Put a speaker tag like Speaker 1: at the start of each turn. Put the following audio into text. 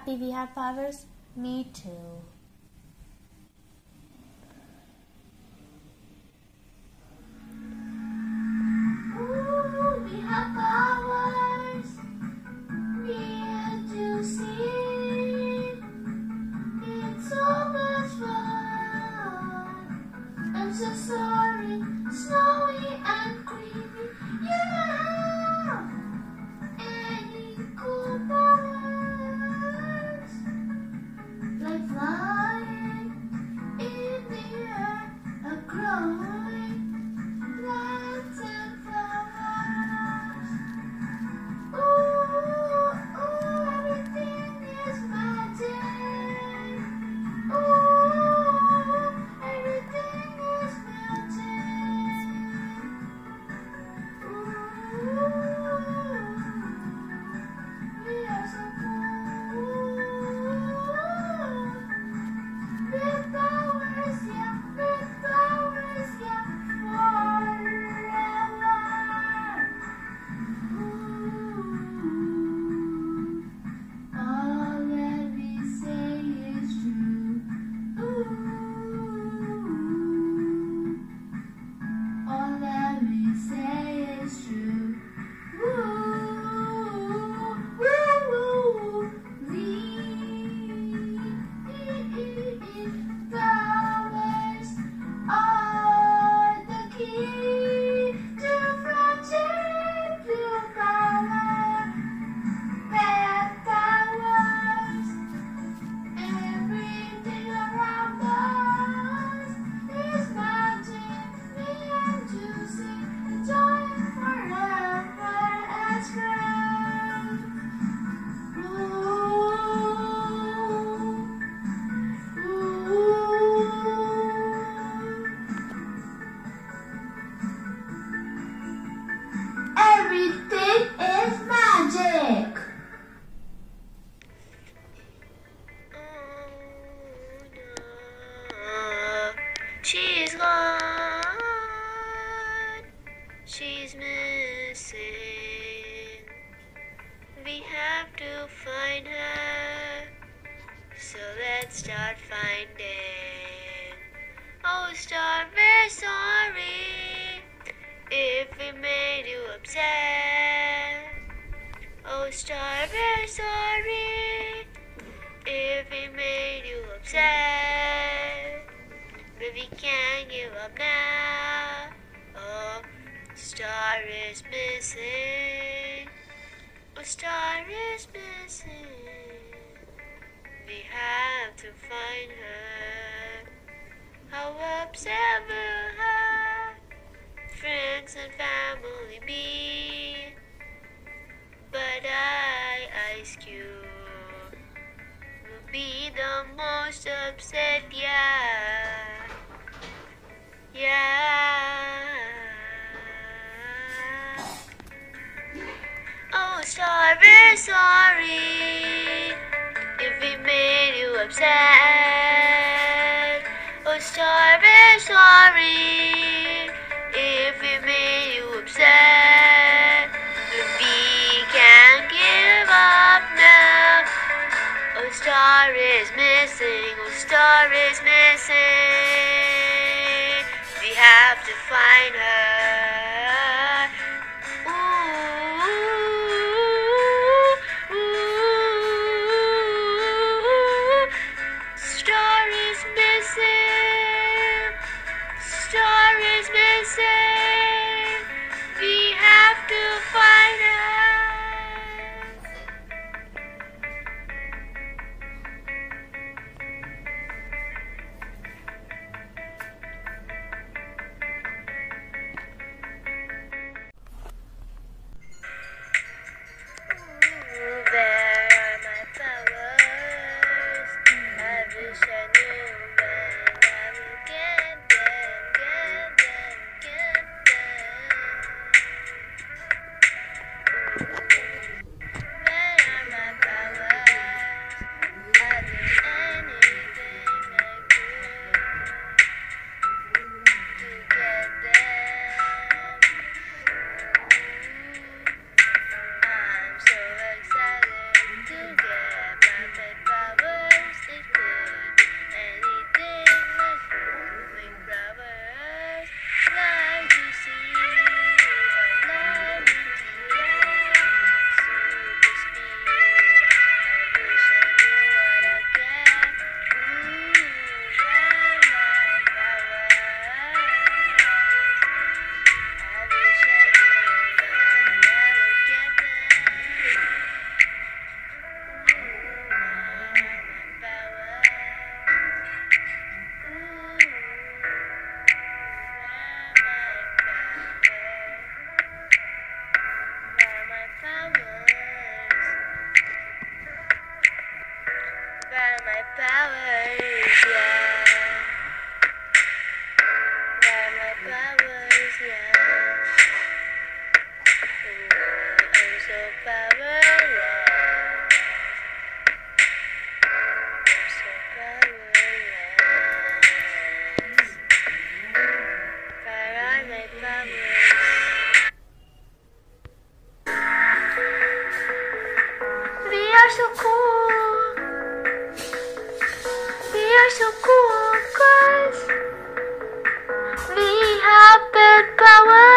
Speaker 1: Happy we have powers. Me too.
Speaker 2: She's missing. We have to find her. So let's start finding. Oh, Star, we're sorry if we made you upset. Oh, Star, we're sorry if we made you upset. But we can't give up star is missing. A star is missing. We have to find her. How will her friends and family be? But I, Icecube, will be the most upset, yeah. Yeah. Sorry if we made you upset. Oh, star, we're sorry if we made you upset. But we can't give up now. Oh, star is missing. Oh, star is missing. We have to find her. are so cool, guys. We have bad power.